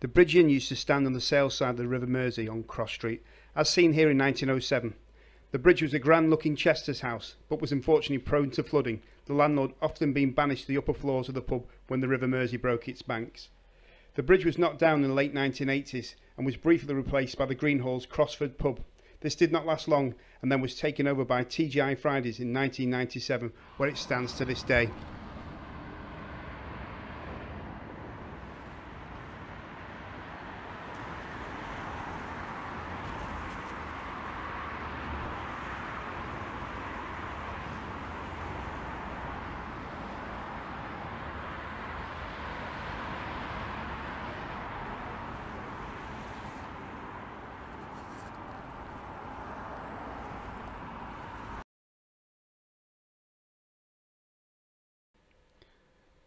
The Bridge Inn used to stand on the south side of the River Mersey on Cross Street, as seen here in 1907. The bridge was a grand looking Chester's house, but was unfortunately prone to flooding, the landlord often being banished to the upper floors of the pub when the River Mersey broke its banks. The bridge was knocked down in the late 1980s and was briefly replaced by the Greenalls Crossford pub. This did not last long and then was taken over by TGI Fridays in 1997, where it stands to this day.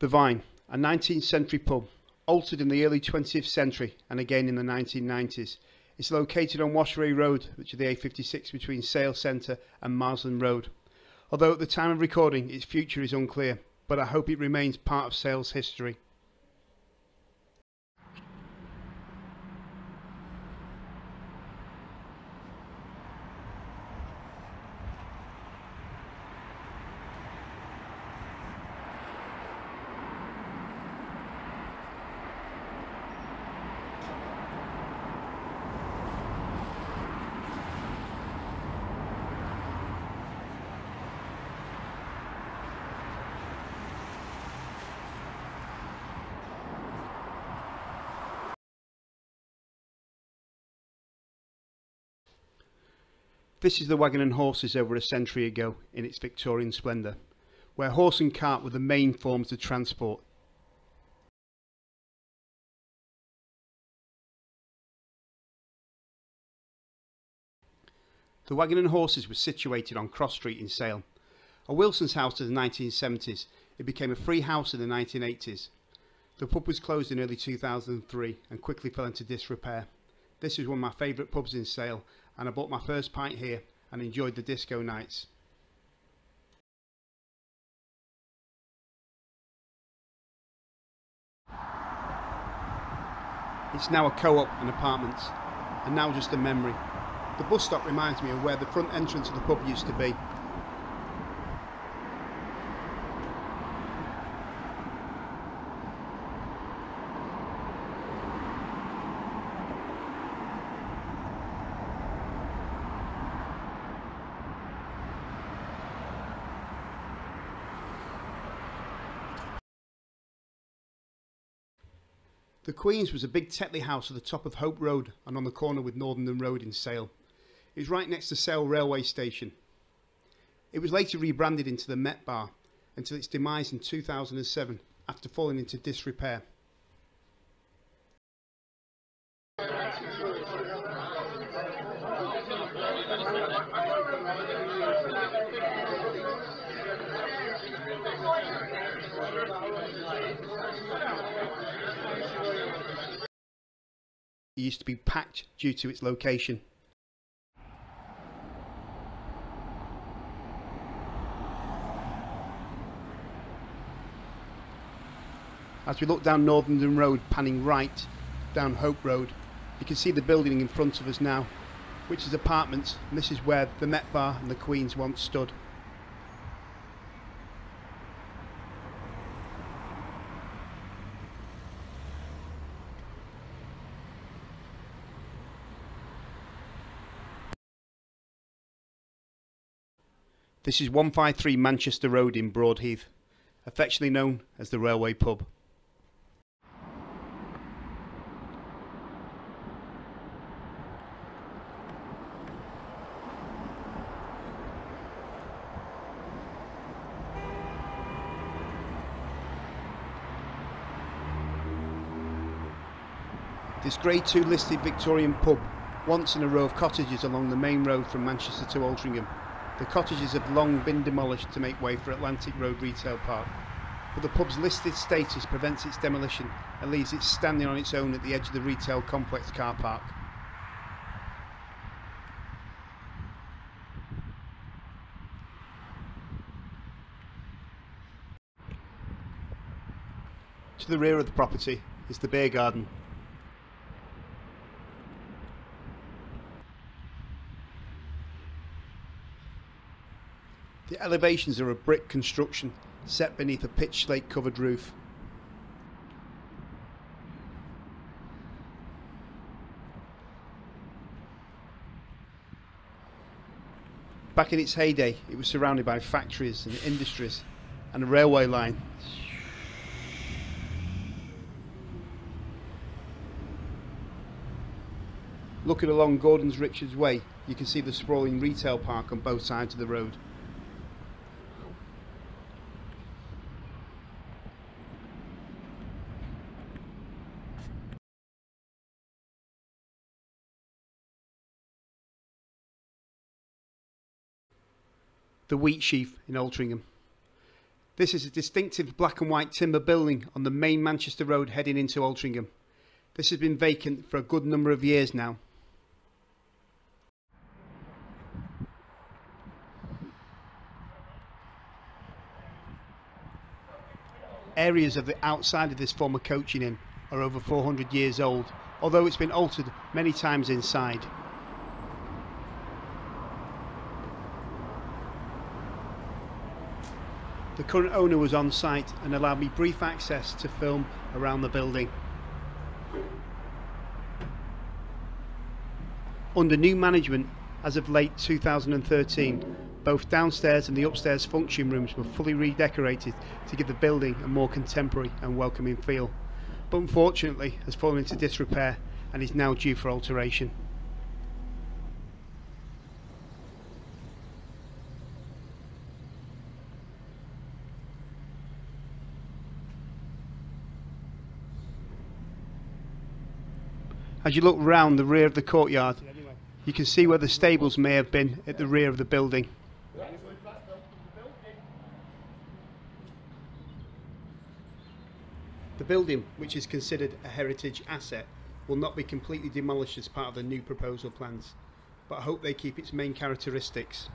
The Vine, a 19th century pub, altered in the early 20th century and again in the 1990s. It's located on Washway Road, which is the A56 between Sale Centre and Marsland Road. Although at the time of recording its future is unclear, but I hope it remains part of Sale's history. This is the Wagon and Horses over a century ago in its Victorian splendour, where horse and cart were the main forms of transport. The Wagon and Horses was situated on Cross Street in Sale. A Wilson's house in the 1970s, it became a free house in the 1980s. The pub was closed in early 2003 and quickly fell into disrepair. This is one of my favourite pubs in Sale and I bought my first pint here and enjoyed the disco nights. It's now a co-op and apartments, and now just a memory. The bus stop reminds me of where the front entrance of the pub used to be, The Queen's was a big Tetley house at the top of Hope Road and on the corner with Northenden Road in Sale. It was right next to Sale railway station. It was later rebranded into the Met Bar until its demise in 2007 after falling into disrepair. Used to be packed due to its location. As we look down Northenden Road, panning right down Hope Road, you can see the building in front of us now, which is apartments, and this is where the Met Bar and the Queen's once stood. This is 153 Manchester Road in Broadheath, affectionately known as the Railway Pub. This Grade 2 listed Victorian pub, once in a row of cottages along the main road from Manchester to Altrincham, the cottages have long been demolished to make way for Atlantic Road Retail Park, but the pub's listed status prevents its demolition and leaves it standing on its own at the edge of the retail complex car park. To the rear of the property is the beer garden The elevations are of brick construction set beneath a pitch slate covered roof. Back in its heyday, it was surrounded by factories and industries and a railway line. Looking along Gordon's Richards Way, you can see the sprawling retail park on both sides of the road. The Wheat Sheaf in Altrincham. This is a distinctive black and white timber building on the main Manchester Road heading into Altrincham. This has been vacant for a good number of years now. Areas of the outside of this former coaching inn are over 400 years old, although it's been altered many times inside. The current owner was on site and allowed me brief access to film around the building. Under new management, as of late 2013, both downstairs and the upstairs function rooms were fully redecorated to give the building a more contemporary and welcoming feel, but unfortunately has fallen into disrepair and is now due for alteration. As you look round the rear of the courtyard, you can see where the stables may have been at the rear of the building. The building, which is considered a heritage asset, will not be completely demolished as part of the new proposal plans, but I hope they keep its main characteristics.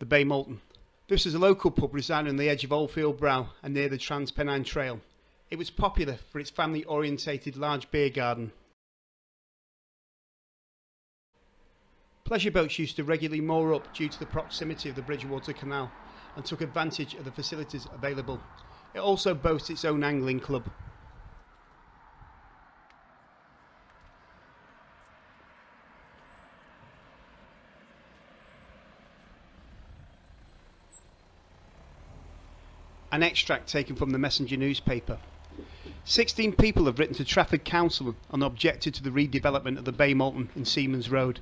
The Bay Malton. This is a local pub residing on the edge of Oldfield Brow and near the Transpennine Trail. It was popular for its family orientated large beer garden. Pleasure boats used to regularly moor up due to the proximity of the Bridgewater Canal and took advantage of the facilities available. It also boasts its own angling club. An extract taken from the Messenger newspaper. 16 people have written to Trafford Council and objected to the redevelopment of the Bay Malton in Seamons Road.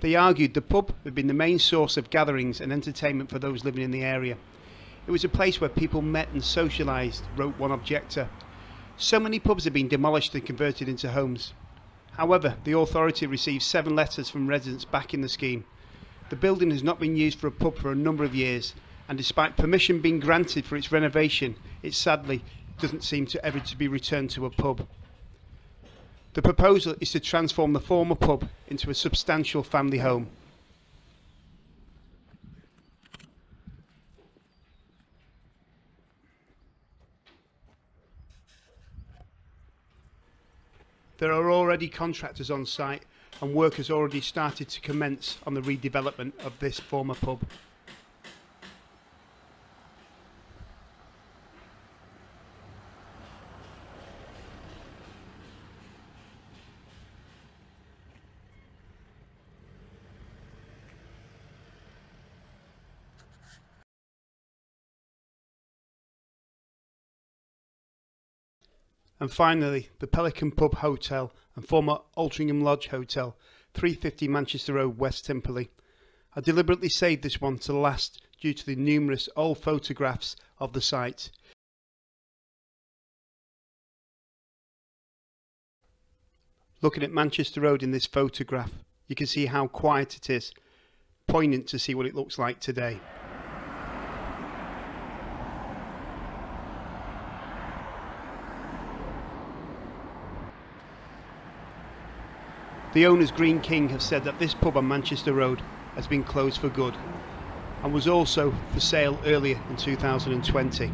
They argued the pub had been the main source of gatherings and entertainment for those living in the area. It was a place where people met and socialised, wrote one objector. So many pubs have been demolished and converted into homes. However, the authority received seven letters from residents backing the scheme. The building has not been used for a pub for a number of years and despite permission being granted for its renovation, it sadly doesn't seem to ever to be returned to a pub. The proposal is to transform the former pub into a substantial family home. There are already contractors on site and work has already started to commence on the redevelopment of this former pub. And finally, the Pelican Pub Hotel and former Altrincham Lodge Hotel, 350 Manchester Road, West Timperley. I deliberately saved this one to last due to the numerous old photographs of the site. Looking at Manchester Road in this photograph, you can see how quiet it is, poignant to see what it looks like today. The owners Greene King have said that this pub on Manchester Road has been closed for good and was also for sale earlier in 2020.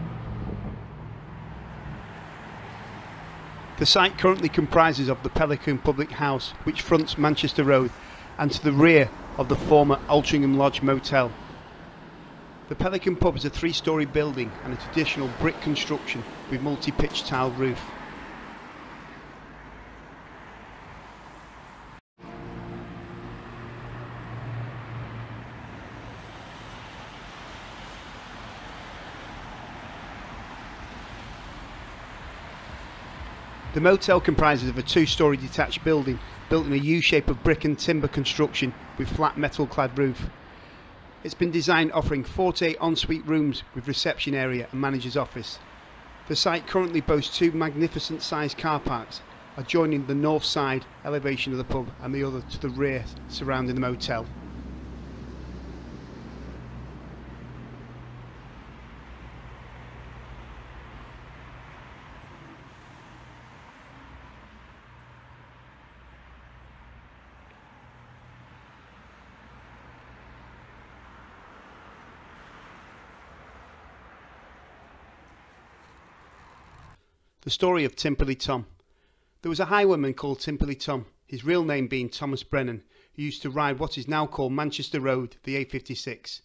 The site currently comprises of the Pelican Public House which fronts Manchester Road and to the rear of the former Altrincham Lodge Motel. The Pelican Pub is a three-storey building and a traditional brick construction with multi-pitch tiled roof. The motel comprises of a two-storey detached building built in a U-shape of brick and timber construction with flat metal clad roof. It's been designed offering 48 ensuite rooms with reception area and manager's office. The site currently boasts two magnificent sized car parks adjoining the north side elevation of the pub and the other to the rear surrounding the motel. The story of Timperley Tom. There was a highwayman called Timperley Tom, his real name being Thomas Brennan, who used to ride what is now called Manchester Road, the A56.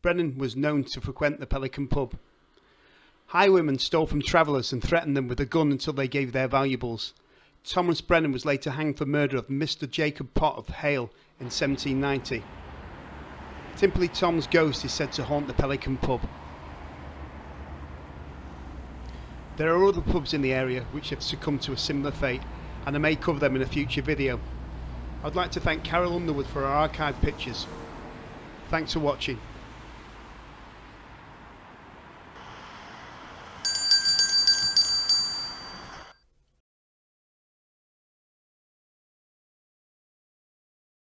Brennan was known to frequent the Pelican pub. Highwaymen stole from travellers and threatened them with a gun until they gave their valuables. Thomas Brennan was later hanged for murder of Mr. Jacob Pott of Hale in 1790. Timperley Tom's ghost is said to haunt the Pelican pub. There are other pubs in the area which have succumbed to a similar fate and I may cover them in a future video. I'd like to thank Carol Underwood for her archived pictures. Thanks for watching.